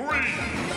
Three,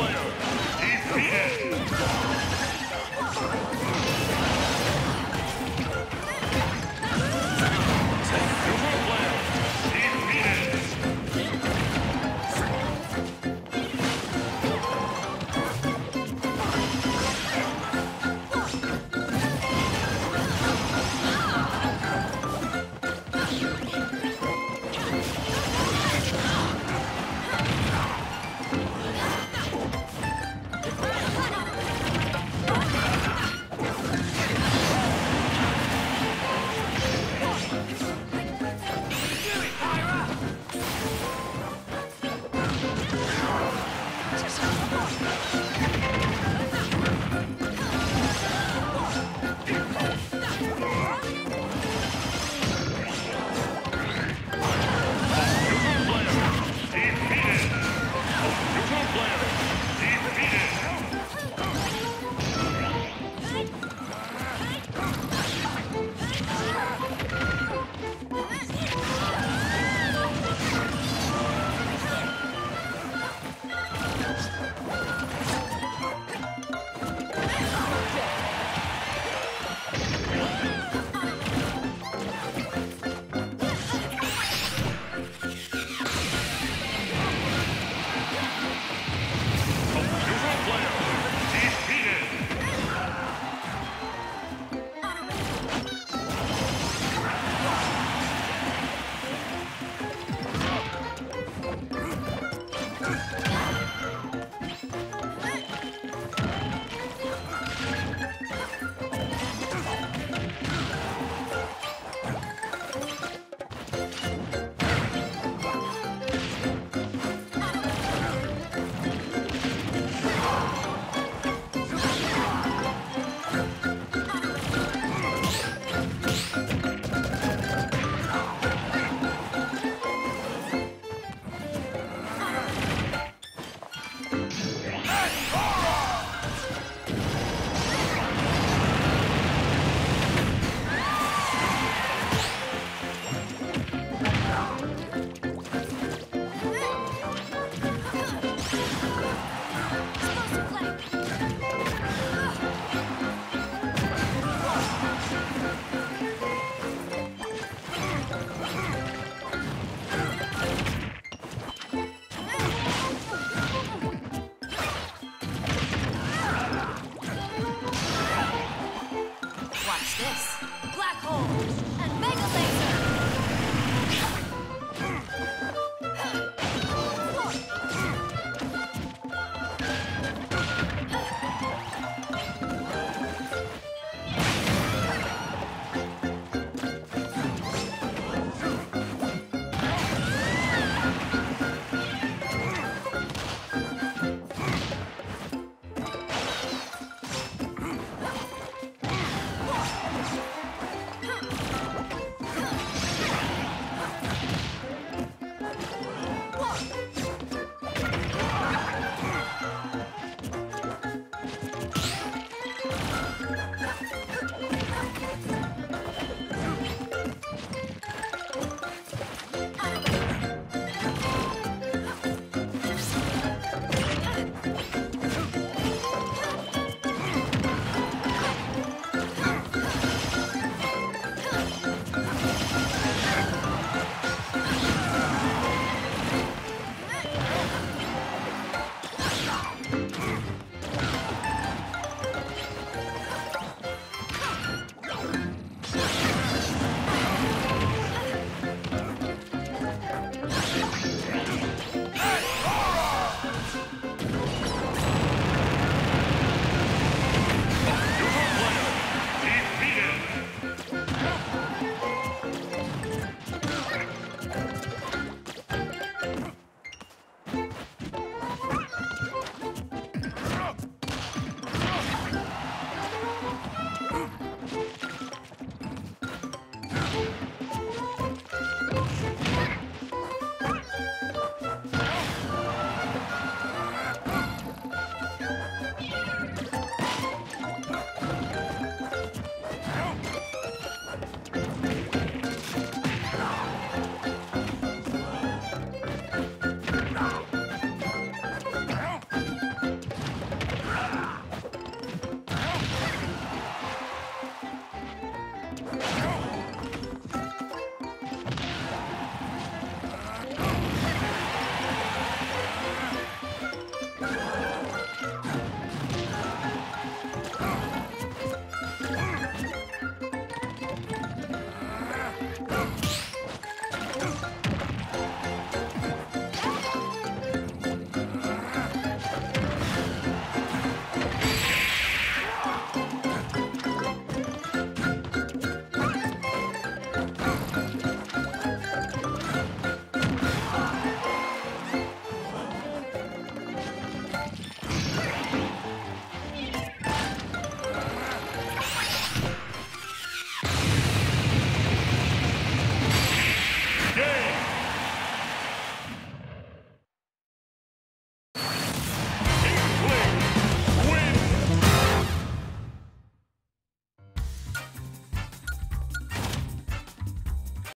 player. Laser.